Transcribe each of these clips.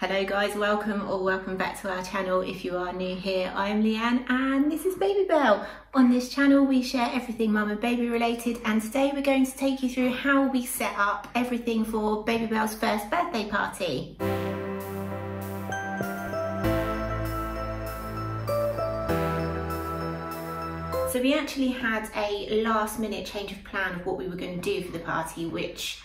Hello guys, welcome or welcome back to our channel. If you are new here, I am Leanne and this is Babybel. On this channel we share everything mum and baby related and today we're going to take you through how we set up everything for Babybel's first birthday party. So we actually had a last minute change of plan of what we were going to do for the party which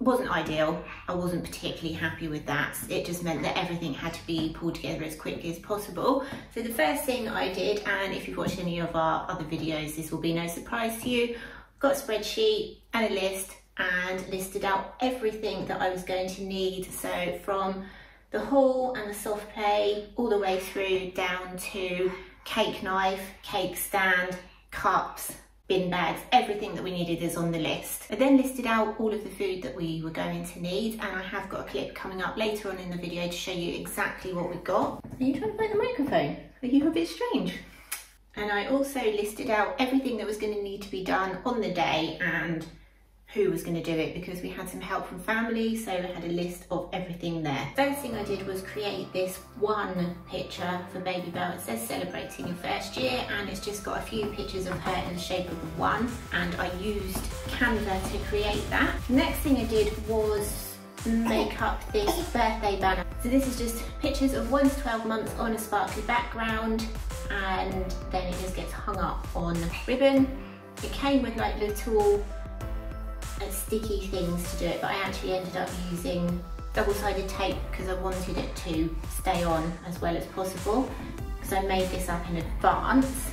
wasn't ideal. I wasn't particularly happy with that. It just meant that everything had to be pulled together as quickly as possible. So the first thing I did, and if you've watched any of our other videos, this will be no surprise to you, got a spreadsheet and a list and listed out everything that I was going to need. So from the hall and the soft play all the way through down to cake knife, cake stand, cups, bin bags, everything that we needed is on the list. I then listed out all of the food that we were going to need and I have got a clip coming up later on in the video to show you exactly what we got. Are you trying to find the microphone? Are you a bit strange? And I also listed out everything that was going to need to be done on the day and who was going to do it because we had some help from family so I had a list of everything there. First thing I did was create this one picture for Babybel. It says celebrating your first year and it's just got a few pictures of her in the shape of one and I used Canva to create that. Next thing I did was make up this birthday banner. So this is just pictures of 1 to 12 months on a sparkly background and then it just gets hung up on ribbon. It came with like little uh, sticky things to do it, but I actually ended up using double-sided tape because I wanted it to stay on as well as possible because I made this up in advance.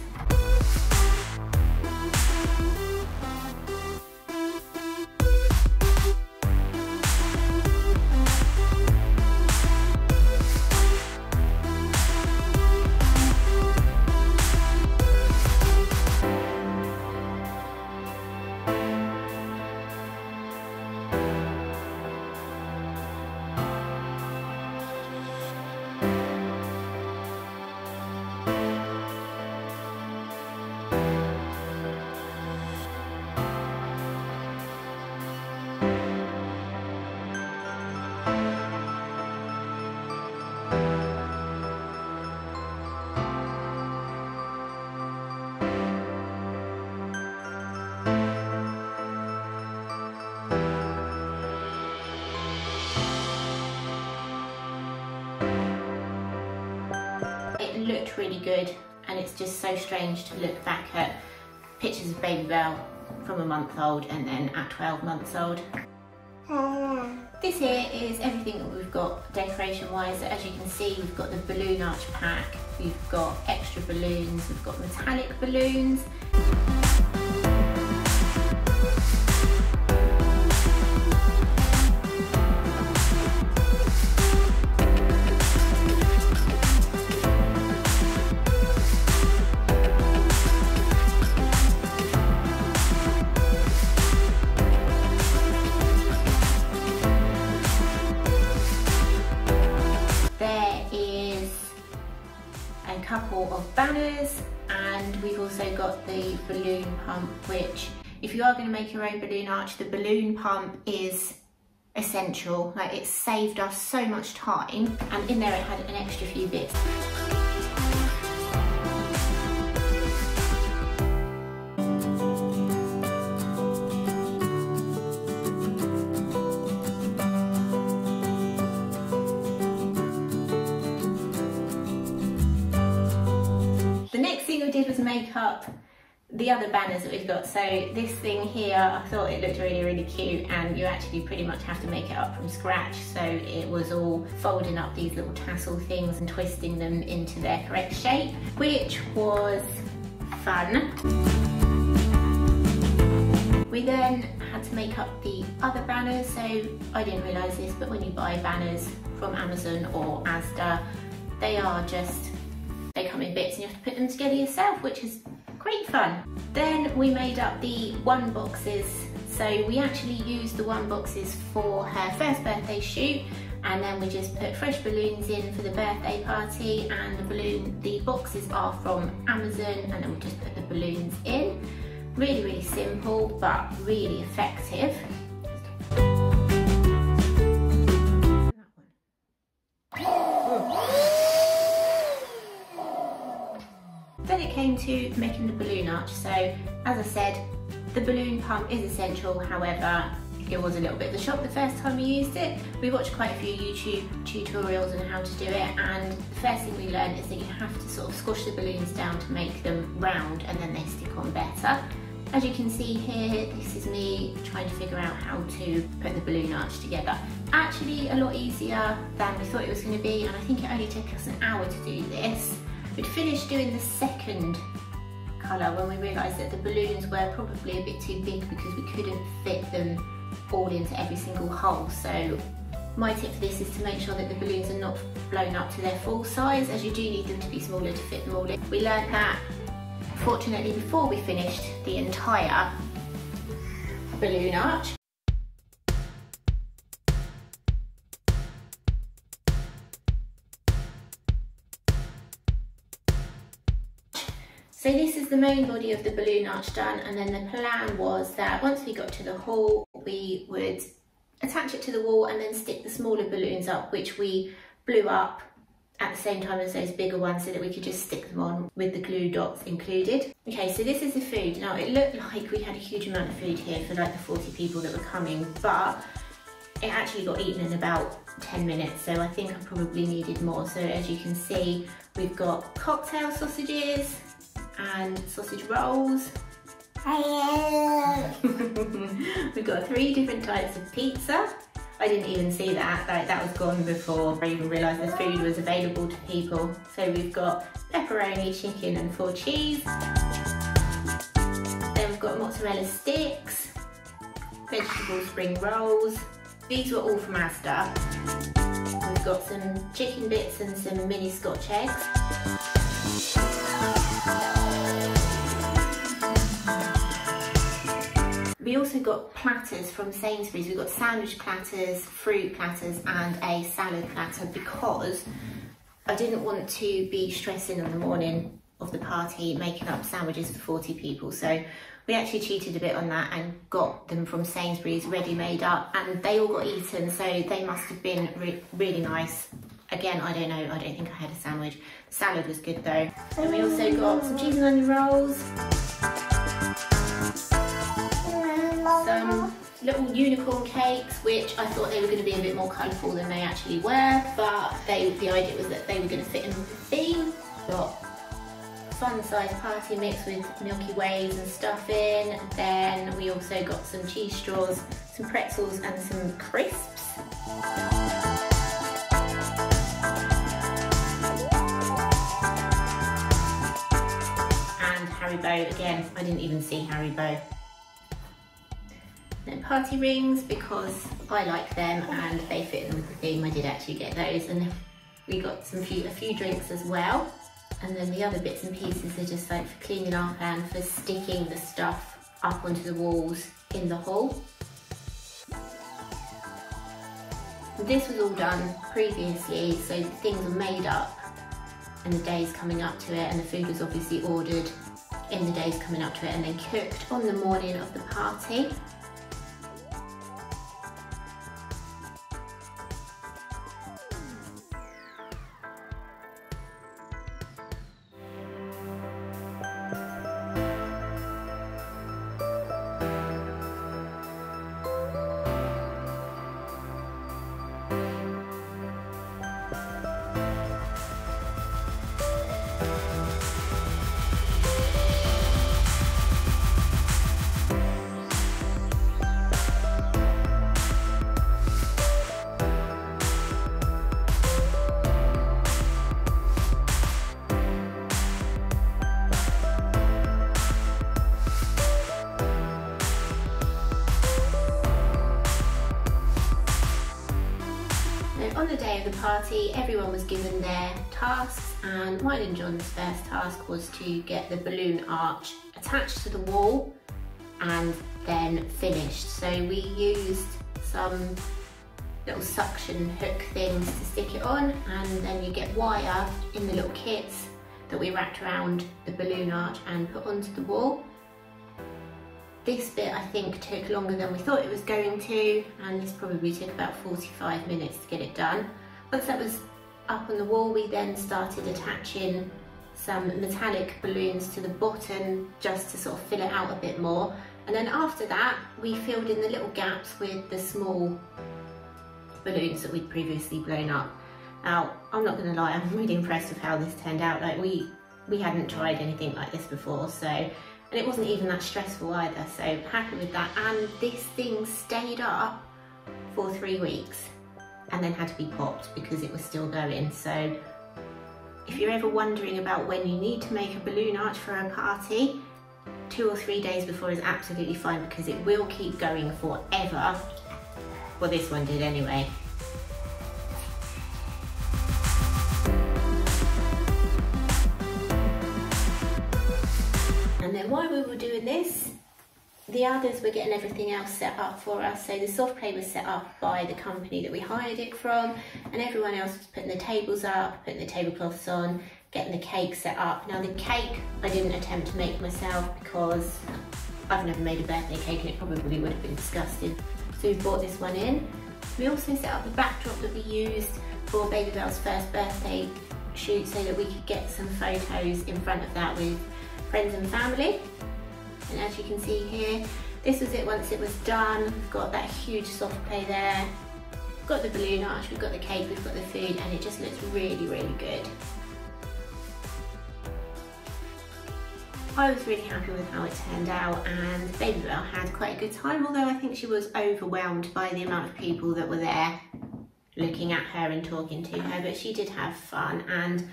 Looked really good and it's just so strange to look back at pictures of Babybel from a month old and then at 12 months old. This here is everything that we've got decoration wise. As you can see, we've got the balloon arch pack, we've got extra balloons, we've got metallic balloons. Balloon pump which if you are going to make your own balloon arch the balloon pump is essential. Like it saved us so much time. And in there it had an extra few bits. The next thing we did was make up the other banners that we've got. So this thing here, I thought it looked really, really cute and you actually pretty much have to make it up from scratch. So it was all folding up these little tassel things and twisting them into their correct shape, which was fun. We then had to make up the other banners. So I didn't realise this, but when you buy banners from Amazon or Asda, they are just they come in bits and you have to put them together yourself, which is great fun. Then we made up the one boxes. So we actually used the one boxes for her first birthday shoot and then we just put fresh balloons in for the birthday party and the balloon, the boxes are from Amazon and then we just put the balloons in. Really, really simple, but really effective. Making the balloon arch. So as I said, the balloon pump is essential, however, it was a little bit of a shock the first time we used it. We watched quite a few YouTube tutorials on how to do it and the first thing we learned is that you have to sort of squash the balloons down to make them round and then they stick on better. As you can see here, this is me trying to figure out how to put the balloon arch together. Actually a lot easier than we thought it was going to be and I think it only took us an hour to do this. We'd finished doing the second colour when we realised that the balloons were probably a bit too big because we couldn't fit them all into every single hole. So my tip for this is to make sure that the balloons are not blown up to their full size as you do need them to be smaller to fit them all in. We learned that fortunately before we finished the entire balloon arch. So this is the main body of the balloon arch done and then the plan was that once we got to the hall we would attach it to the wall and then stick the smaller balloons up which we blew up at the same time as those bigger ones so that we could just stick them on with the glue dots included. Okay, so this is the food. Now it looked like we had a huge amount of food here for like the 40 people that were coming, but it actually got eaten in about 10 minutes, so I think I probably needed more. So as you can see, we've got cocktail sausages, and sausage rolls. We've got three different types of pizza. I didn't even see that, like that was gone before I even realised the food was available to people. So we've got pepperoni, chicken and four cheese. Then we've got mozzarella sticks, vegetable spring rolls. These were all from Asda. We've got some chicken bits and some mini scotch eggs. We also got platters from Sainsbury's. We got sandwich platters, fruit platters and a salad platter because I didn't want to be stressing on the morning of the party making up sandwiches for 40 people. So we actually cheated a bit on that and got them from Sainsbury's ready made up and they all got eaten so they must have been re really nice. Again, I don't know, I don't think I had a sandwich. Salad was good though. And we also got some cheese and onion rolls little unicorn cakes, which I thought they were going to be a bit more colourful than they actually were, but they, the idea was that they were going to fit in with the theme. Got fun size party mix with Milky Ways and stuff in. Then we also got some cheese straws, some pretzels and some crisps. And Haribo, again, I didn't even see Haribo then party rings because I like them and they fit in with the theme. I did actually get those and we got some few, a few drinks as well. And then the other bits and pieces are just like for cleaning up and for sticking the stuff up onto the walls in the hall. This was all done previously, so things were made up and the days coming up to it and the food was obviously ordered in the days coming up to it and then cooked on the morning of the party. Party, everyone was given their tasks and mine and John's first task was to get the balloon arch attached to the wall and then finished. So we used some little suction hook things to stick it on and then you get wire in the little kits that we wrapped around the balloon arch and put onto the wall. This bit I think took longer than we thought it was going to and this probably took about 45 minutes to get it done. Once that was up on the wall we then started attaching some metallic balloons to the bottom just to sort of fill it out a bit more. And then after that, we filled in the little gaps with the small balloons that we'd previously blown up. Now, I'm not gonna lie, I'm really impressed with how this turned out. Like we, we hadn't tried anything like this before, so, and it wasn't even that stressful either, so happy with that. And this thing stayed up for three weeks and then had to be popped because it was still going. So if you're ever wondering about when you need to make a balloon arch for a party, two or three days before is absolutely fine because it will keep going forever. Well, this one did anyway. The others were getting everything else set up for us. So the soft play was set up by the company that we hired it from, and everyone else was putting the tables up, putting the tablecloths on, getting the cake set up. Now the cake I didn't attempt to make myself because I've never made a birthday cake and it probably would have been disgusting. So we bought this one in. We also set up the backdrop that we used for Babybel's first birthday shoot so that we could get some photos in front of that with friends and family. And as you can see here, this was it once it was done. We've got that huge soft play there. We've got the balloon arch, we've got the cake, we've got the food, and it just looks really, really good. I was really happy with how it turned out and Babybel had quite a good time, although I think she was overwhelmed by the amount of people that were there looking at her and talking to her, but she did have fun and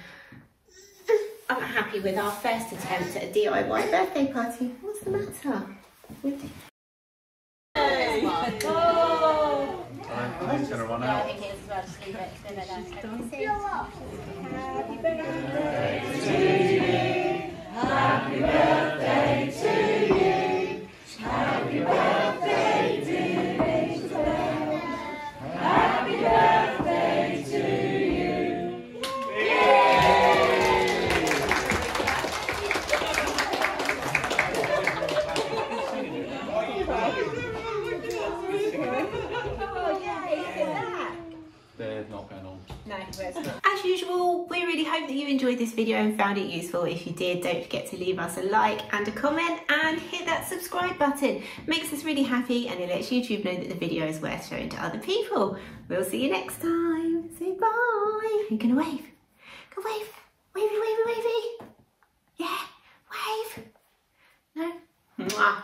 I'm happy with our first attempt at a DIY birthday party. What's the matter? Hey. Oh. Time's gonna run out. Yeah, I think it is as well. Just leave it. No, no, no. Happy birthday Not going on. As usual, we really hope that you enjoyed this video and found it useful. If you did, don't forget to leave us a like and a comment and hit that subscribe button. Makes us really happy and it lets YouTube know that the video is worth showing to other people. We'll see you next time. Say bye. You're gonna wave. Go wave. Wavy, wavy, wavy. Yeah, wave. No? Mwah.